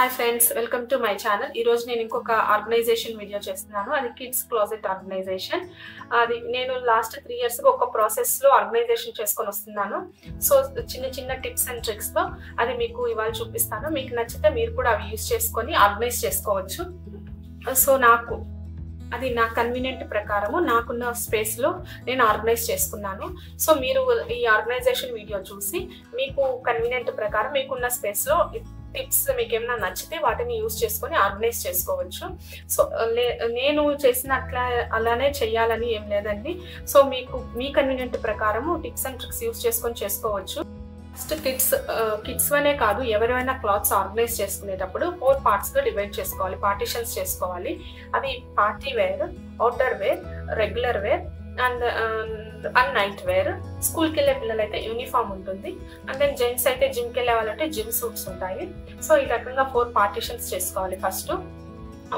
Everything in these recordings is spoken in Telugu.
Hi friends welcome to my channel ఈ రోజు నేను ఇంకొక ఆర్గనైజేషన్ వీడియో చేస్తున్నాను. అది కిడ్స్ క్లాజెట్ ఆర్గనైజేషన్ అది నేను లాస్ట్ త్రీ ఇయర్స్గా ఒక ప్రాసెస్లో ఆర్గనైజేషన్ చేసుకొని వస్తున్నాను. సో చిన్న చిన్న టిప్స్ అండ్ ట్రిక్స్తో అది మీకు ఇవాళ చూపిస్తాను. మీకు నచ్చితే మీరు కూడా అవి యూస్ చేసుకొని ఆర్గనైజ్ చేసుకోవచ్చు. సో నాకు అది నా కన్వీనియంట్ ప్రకారము నాకున్న స్పేస్లో నేను ఆర్గనైజ్ చేసుకున్నాను. సో మీరు ఈ ఆర్గనైజేషన్ వీడియో చూసి మీకు కన్వీనియంట్ ప్రకారం మీకున్న స్పేస్లో టిప్స్ మీకు ఏమైనా నచ్చితే వాటిని యూస్ చేసుకొని ఆర్గనైజ్ చేసుకోవచ్చు. సో నేను చేసినట్లా అలానే చేయాలని ఏం లేదండి. సో మీకు మీ కన్వీనియంట్ ప్రకారము టిప్స్ అండ్ ట్రిక్స్ యూస్ చేసుకొని చేసుకోవచ్చు. ఫస్ట్ కిడ్స్ కిడ్స్ అనే కాదు ఎవరైనా క్లాత్స్ ఆర్గనైజ్ చేసుకునేటప్పుడు ఫోర్ పార్ట్స్గా డివైడ్ చేసుకోవాలి పార్టిషన్స్ చేసుకోవాలి. అవి party wear outer wear regular wear and and night wear స్కూల్కి వెళ్ళే పిల్లలు అయితే యూనిఫామ్ ఉంటుంది. అండ్ దెన్ జెంట్స్ అయితే జిమ్కి వెళ్ళే వాళ్ళంటే జిమ్ సూట్స్ ఉంటాయి. సో ఈ రకంగా ఫోర్ పార్టీషన్స్ చేసుకోవాలి ఫస్ట్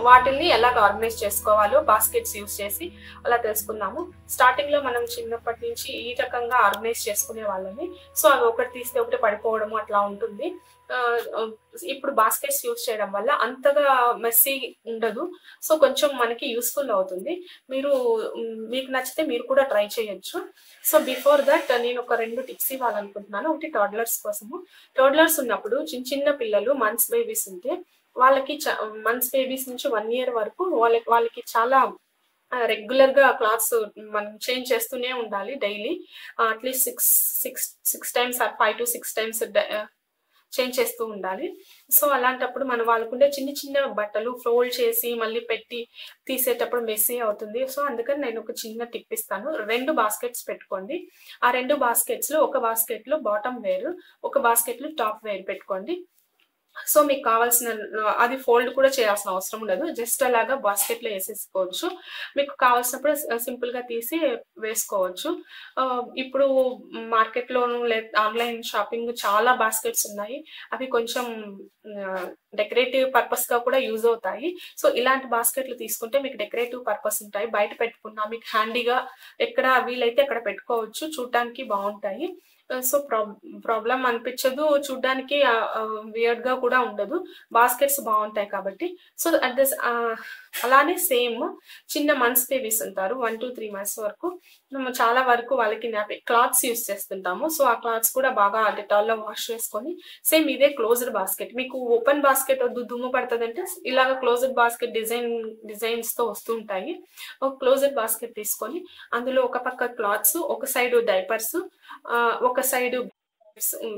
వాటిని ఎలా ఆర్గనైజ్ చేసుకోవాలో బాస్కెట్స్ యూస్ చేసి అలా తెలుసుకున్నాము స్టార్టింగ్లో మనం చిన్నప్పటి నుంచి ఈ రకంగా ఆర్గనైజ్ చేసుకునే వాళ్ళని సో అవి ఒకటి తీస్తే ఒకటి పడిపోవడము అట్లా ఉంటుంది. ఇప్పుడు బాస్కెట్స్ యూస్ చేయడం వల్ల అంతగా మెస్సీ ఉండదు. సో కొంచెం మనకి యూస్ఫుల్ అవుతుంది. మీరు మీకు నచ్చితే మీరు కూడా ట్రై చేయొచ్చు. సో బిఫోర్ దట్ నేను ఒక రెండు టిప్స్ ఇవ్వాలనుకుంటున్నాను. ఒకటి టోడ్లర్స్ కోసము. టోడ్లర్స్ ఉన్నప్పుడు చిన్న చిన్న పిల్లలు మంత్స్ బేబీస్ ఉంటే వాళ్ళకి మంత్స్ బేబీస్ నుంచి వన్ ఇయర్ వరకు వాళ్ళకి వాళ్ళకి చాలా రెగ్యులర్గా క్లాత్స్ మనం చేంజ్ చేస్తూనే ఉండాలి daily at least six six six times five to six times change చేస్తూ ఉండాలి. సో అలాంటప్పుడు మనం వాళ్ళకుండే చిన్న చిన్న బట్టలు ఫోల్డ్ చేసి మళ్ళీ పెట్టి తీసేటప్పుడు మెస్సీ అవుతుంది. సో అందుకని నేను ఒక చిన్న టిప్ ఇస్తాను. రెండు బాస్కెట్స్ పెట్టుకోండి. ఆ రెండు బాస్కెట్స్లో ఒక బాస్కెట్లో బాటమ్ వేర్ ఒక బాస్కెట్లో టాప్ వేర్ పెట్టుకోండి. సో మీకు కావాల్సిన అది ఫోల్డ్ కూడా చేయాల్సిన అవసరం ఉండదు. జస్ట్ అలాగా బాస్కెట్లో వేసేసుకోవచ్చు. మీకు కావాల్సినప్పుడు సింపుల్గా తీసి వేసుకోవచ్చు. ఇప్పుడు మార్కెట్లోను లేదా ఆన్లైన్ షాపింగ్ చాలా బాస్కెట్స్ ఉన్నాయి. అవి కొంచెం డెకరేటివ్ పర్పస్గా కూడా యూజ్ అవుతాయి. సో ఇలాంటి బాస్కెట్లు తీసుకుంటే మీకు డెకరేటివ్ పర్పస్ ఉంటాయి. బయట పెట్టుకున్నా మీకు హ్యాండీగా ఎక్కడ వీలైతే అక్కడ పెట్టుకోవచ్చు. చూడటానికి బాగుంటాయి. Uh, సో ప్రాబ్లం అనిపించదు. చూడ్డానికి uh, uh, వియర్డ్గా కూడా ఉండదు. బాస్కెట్స్ బాగుంటాయి కాబట్టి. సో అట్ దిస్ అలానే సేమ్ చిన్న మంత్స్ బేబీస్ ఉంటారు. వన్ టూ త్రీ మంత్స్ వరకు. చాలా వరకు వాళ్ళకి క్లాత్స్ యూస్ చేస్తుంటాము. సో ఆ క్లాత్స్ కూడా బాగా డెటాల్లో వాష్ చేసుకొని సేమ్ ఇదే క్లోజ్డ్ బాస్కెట్ మీకు ఓపెన్ బాస్కెట్ వద్దు దుమ్ము పడుతుంది అంటే ఇలాగ క్లోజ్డ్ బాస్కెట్ డిజైన్ డిజైన్స్తో వస్తుంటాయి ఒక క్లోజ్డ్ బాస్కెట్ తీసుకొని అందులో ఒక పక్క క్లాత్స్ ఒక సైడ్ డైపర్స్ ఒక side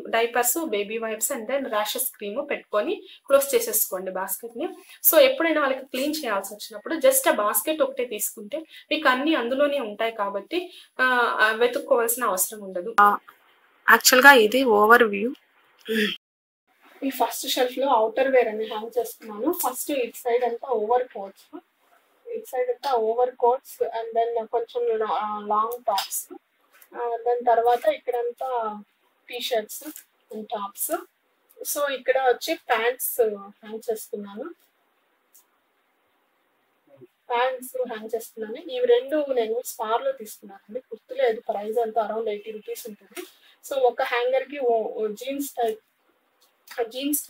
diapers baby wipes and then rashes cream పెట్టుకొని క్లోజ్ చేసేసుకోండి బాస్కెట్ని సో ఎప్పుడైనా వాళ్ళకి క్లీన్ చేయాల్సి వచ్చినప్పుడు జస్ట్ ఆ బాస్కెట్ ఒకటే తీసుకుంటే మీకు అన్ని అందులోనే ఉంటాయి కాబట్టి వెతుక్కోవాల్సిన అవసరం ఉండదు. యాక్చువల్గా ఇది ఓవర్ వ్యూ ఈ ఫస్ట్ షెల్ఫ్లో అవుటర్ వేర్ అని హ్యాంగ్ చేస్తున్నాను ఫస్ట్ ఇట్ సైడ్ అంతా ఓవర్ కోట్స్ ఇట్ సైడ్ అంతా ఓవర్ కోట్స్ అండ్ దెన్ కొంచెం లాంగ్ టాప్స్ దాని తర్వాత ఇక్కడంతా T shirts and tops so ఇక్కడ వచ్చి ప్యాంట్స్ హ్యాంగ్ చేస్తున్నాను. ప్యాంట్స్ హ్యాంగ్ చేస్తున్నాను. ఇవి రెండు నేను స్పార్లో తీసుకున్నాను అండి గుర్తులేదు ప్రైస్ అంతా అరౌండ్ ఎయిటీ రూపీస్ ఉంటుంది. సో ఒక హ్యాంగర్కి jeans type jeans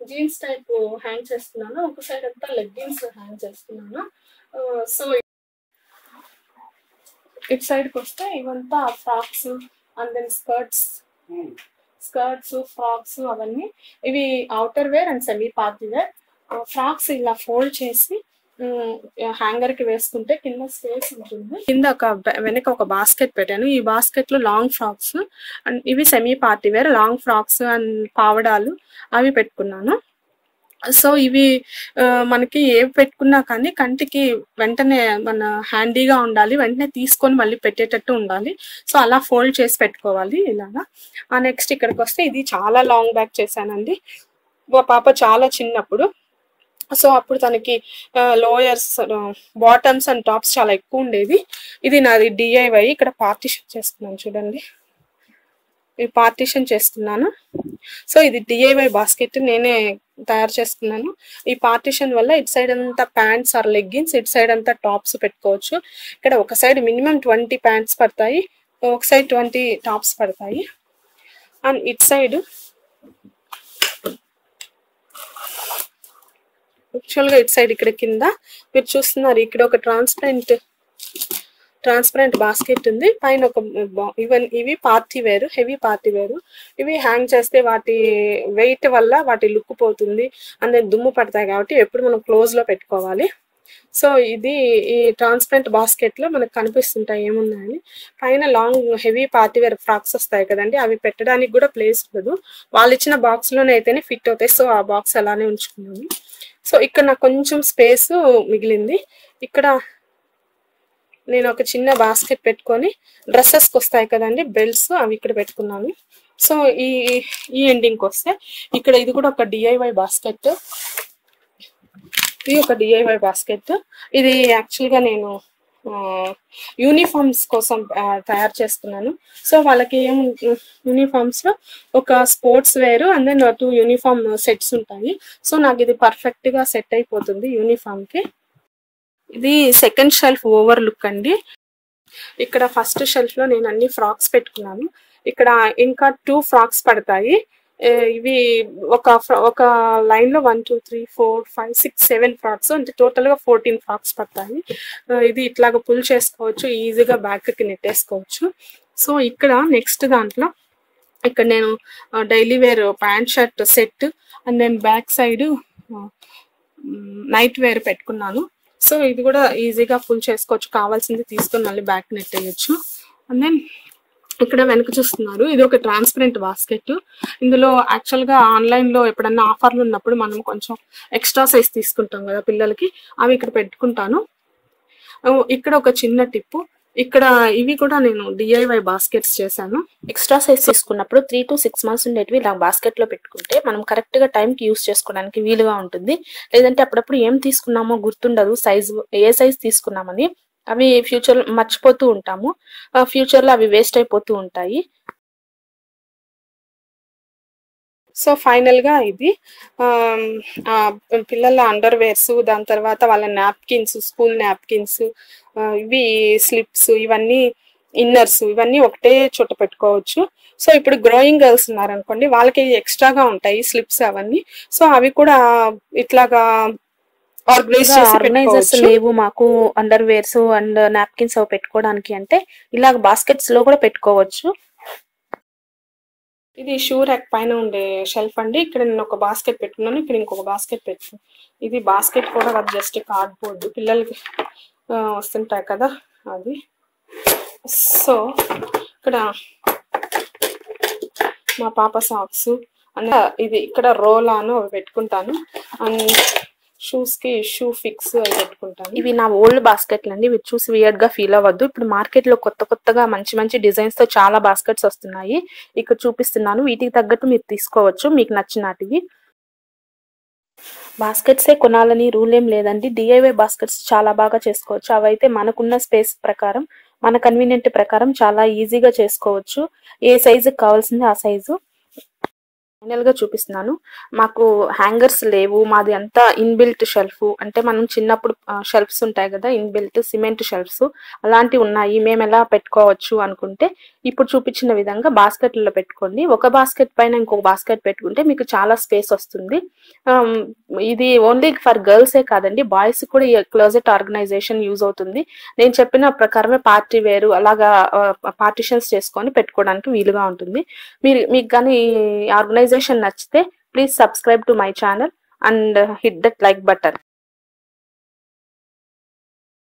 jeans type hang చేస్తున్నాను. ఒక సైడ్ అంతా లెగ్గిన్స్ హ్యాంగ్ చేస్తున్నాను. Uh, సో ఇటు సైడ్కి వస్తే ఇవంతా frocks and then skirts skirts frocks అవన్నీ. ఇవి outer wear and semi party wear frocks ఇలా ఫోల్డ్ చేసి హ్యాంగర్కి వేసుకుంటే కింద స్పేస్ ఉంటుంది. కింద ఒక వెనక ఒక బాస్కెట్ పెట్టాను. ఈ బాస్కెట్లో లాంగ్ ఫ్రాక్స్ అండ్ ఇవి semi party wear long frocks and పావడాలు అవి పెట్టుకున్నాను. సో ఇవి మనకి ఏ పెట్టుకున్నా కానీ కంటికి వెంటనే మన హ్యాండీగా ఉండాలి వెంటనే తీసుకొని మళ్ళీ పెట్టేటట్టు ఉండాలి. సో అలా ఫోల్డ్ చేసి పెట్టుకోవాలి ఇలాగా. నెక్స్ట్ ఇక్కడికి వస్తే ఇది చాలా లాంగ్ బ్యాక్ చేశానండి. మా పాప చాలా చిన్నప్పుడు. సో అప్పుడు తనకి లోయర్స్ బాటమ్స్ అండ్ టాప్స్ చాలా ఎక్కువ ఉండేవి. ఇది నాది డిఐవై ఇక్కడ పార్టిషన్ చేస్తున్నాను చూడండి. ఈ పార్టిషన్ చేస్తున్నాను. సో ఇది డిఐవై బాస్కెట్. నేనే తయారు చేసుకున్నాను ఈ పార్టిషన్ వల్ల ఇటు సైడ్ అంతా ప్యాంట్స్ ఆర్ లెగ్గిన్స్ ఇటు సైడ్ అంతా టాప్స్ పెట్టుకోవచ్చు. ఇక్కడ ఒక సైడ్ మినిమం ట్వంటీ ప్యాంట్స్ పడతాయి ఒక సైడ్ ట్వంటీ టాప్స్ పడతాయి. అండ్ ఇటు సైడ్ యాక్చువల్గా ఇటు సైడ్ ఇక్కడ కింద మీరు చూస్తున్నారు ఇక్కడ ఒక ట్రాన్స్పరెంట్ ట్రాన్స్పరెంట్ బాస్కెట్ ఉంది. పైన ఒక ఈవెన్ ఇవి పార్టీ వేరు హెవీ పార్టీ వేరు. ఇవి హ్యాంగ్ చేస్తే వాటి వెయిట్ వల్ల వాటి లుక్ పోతుంది. అంటే దుమ్ము పడతాయి కాబట్టి ఎప్పుడు మనం క్లోజ్లో పెట్టుకోవాలి. సో ఇది ఈ ట్రాన్స్పరెంట్ బాస్కెట్లో మనకు కనిపిస్తుంటాయి ఏమున్నాయని. పైన long heavy party wear frocks వస్తాయి కదండి. అవి పెట్టడానికి కూడా ప్లేస్ ఉండదు. వాళ్ళు ఇచ్చిన బాక్స్లోనే అయితేనే ఫిట్ అవుతాయి. సో ఆ బాక్స్ అలానే ఉంచుకున్నాను. సో ఇక్కడ నాకు కొంచెం స్పేస్ మిగిలింది. ఇక్కడ నేను ఒక చిన్న బాస్కెట్ పెట్టుకొని డ్రెస్సెస్కి వస్తాయి కదండి బెల్ట్స్ అవి ఇక్కడ పెట్టుకున్నాను. సో ఈ ఈ ఎండింగ్కి వస్తే ఇక్కడ ఇది కూడా ఒక డిఐవై బాస్కెట్ ఇది ఒక డిఐవై బాస్కెట్ ఇది యాక్చువల్గా నేను యూనిఫామ్స్ కోసం తయారు చేస్తున్నాను. సో వాళ్ళకి ఏం యూనిఫామ్స్లో ఒక sports wear and then two uniform sets ఉంటాయి. సో నాకు ఇది పర్ఫెక్ట్గా సెట్ అయిపోతుంది యూనిఫామ్కి. ఇది సెకండ్ షెల్ఫ్ ఓవర్ లుక్ అండి. ఇక్కడ ఫస్ట్ షెల్ఫ్లో నేను అన్ని ఫ్రాక్స్ పెట్టుకున్నాను. ఇక్కడ ఇంకా టూ ఫ్రాక్స్ పడతాయి. ఇవి ఒక ఒక లైన్లో one two three four five six seven frocks. అంటే టోటల్గా ఫోర్టీన్ ఫ్రాక్స్ పడతాయి. ఇది ఇట్లాగా పుల్ చేసుకోవచ్చు. ఈజీగా బ్యాక్కి నెట్టేసుకోవచ్చు. సో ఇక్కడ నెక్స్ట్ దాంట్లో ఇక్కడ నేను daily wear pant shirt set and then back side night wear పెట్టుకున్నాను. సో ఇది కూడా ఈజీగా ఫుల్ చేసుకోవచ్చు. కావాల్సింది తీసుకొని మళ్ళీ బ్యాక్ నెట్టేయచ్చు అండ్ దెన్ ఇక్కడ వెనక చూస్తున్నారు. ఇది ఒక ట్రాన్స్పరెంట్ బాస్కెట్ ఇందులో యాక్చువల్గా ఆన్లైన్లో ఎప్పుడన్నా ఆఫర్లు ఉన్నప్పుడు మనం కొంచెం ఎక్స్ట్రా సైజ్ తీసుకుంటాం కదా పిల్లలకి. అవి ఇక్కడ పెట్టుకుంటాను. ఇక్కడ ఒక చిన్న టిప్పు. ఇక్కడ ఇవి కూడా నేను డిఐవై బాస్కెట్స్ చేశాను. ఎక్స్ట్రా సైజ్ తీసుకున్నప్పుడు త్రీ టు సిక్స్ మంత్స్ ఉండేటివి ఇలా బాస్కెట్లో పెట్టుకుంటే మనం కరెక్ట్గా టైం కి యూస్ చేసుకోవడానికి వీలుగా ఉంటుంది. లేదంటే అప్పుడప్పుడు ఏం తీసుకున్నామో గుర్తుండదు సైజ్ ఏ సైజ్ తీసుకున్నామని. అవి ఫ్యూచర్ మర్చిపోతూ ఉంటాము. ఫ్యూచర్లో అవి వేస్ట్ అయిపోతూ ఉంటాయి. సో ఫైనల్గా ఇది పిల్లల అండర్ వేర్స్ దాని తర్వాత వాళ్ళ నాప్కిన్స్ స్కూల్ నాప్కిన్స్ ఇవి స్లిప్స్ ఇవన్నీ ఇన్నర్స్ ఇవన్నీ ఒకటే చోట పెట్టుకోవచ్చు. సో ఇప్పుడు గ్రోయింగ్ గర్ల్స్ ఉన్నారనుకోండి వాళ్ళకి ఎక్స్ట్రాగా ఉంటాయి స్లిప్స్ అవన్నీ. సో అవి కూడా ఇట్లాగా ఆర్గనైజ్ చేసి ఆర్గనైజర్స్ లేవు మాకు అండర్ వేర్స్ అండ్ నాప్కిన్స్ అవి పెట్టుకోవడానికి అంటే ఇలా బాస్కెట్స్లో కూడా పెట్టుకోవచ్చు. ఇది షూ ర్యాక్ పైన ఉండే షెల్ఫ్ అండి. ఇక్కడ నేను ఒక బాస్కెట్ పెట్టుకున్నాను. ఇక్కడ ఇంకొక బాస్కెట్ పెట్టు. ఇది బాస్కెట్ కూడా కాదు జస్ట్ కార్డ్బోర్డ్. పిల్లలకి వస్తుంటాయి కదా అది సో ఇక్కడ మా పాప సాక్స్. అండ్ ఇది ఇక్కడ రోలాను అవి పెట్టుకుంటాను. అండ్ షూస్కి షూ ఫిక్స్ పెట్టుకుంటాను. ఇవి నా ఓల్డ్ బాస్కెట్లు అండి. ఇవి చూసి వియర్డ్గా ఫీల్ అవ్వద్దు. ఇప్పుడు మార్కెట్లో కొత్త కొత్తగా మంచి మంచి డిజైన్స్తో చాలా బాస్కెట్స్ వస్తున్నాయి. ఇక్కడ చూపిస్తున్నాను. వీటికి తగ్గట్టు మీరు తీసుకోవచ్చు. మీకు నచ్చినటివి. బాస్కెట్సే కొనాలని రూల్ ఏం లేదండి. డిఐవై బాస్కెట్స్ చాలా బాగా చేసుకోవచ్చు. అవైతే మనకున్న స్పేస్ ప్రకారం మన కన్వీనియంట్ ప్రకారం చాలా ఈజీగా చేసుకోవచ్చు. ఏ సైజు కావాల్సింది ఆ సైజు ఫైనల్గా చూపిస్తున్నాను. మాకు హ్యాంగర్స్ లేవు మాది అంతా ఇన్బిల్ట్ షెల్ఫ్. అంటే మనం చిన్నప్పుడు షెల్ఫ్స్ ఉంటాయి కదా ఇన్బిల్ట్ సిమెంట్ షెల్ఫ్స్. అలాంటివి ఉన్నాయి మేము ఎలా పెట్టుకోవచ్చు అనుకుంటే ఇప్పుడు చూపించిన విధంగా బాస్కెట్లలో పెట్టుకోండి. ఒక బాస్కెట్ పైన ఇంకొక బాస్కెట్ పెట్టుకుంటే మీకు చాలా స్పేస్ వస్తుంది. ఇది ఓన్లీ ఫర్ గర్ల్సే కాదండి బాయ్స్ కూడా ఈ క్లోజెట్ ఆర్గనైజేషన్ యూజ్ అవుతుంది. నేను చెప్పిన ప్రకారమే పార్టీ వేరు అలాగా పార్టిషన్స్ చేసుకొని పెట్టుకోవడానికి వీలుగా ఉంటుంది. మీరు మీకు కానీ ఆర్గనైజేషన్ నచ్చితే please subscribe to my channel and hit that like button.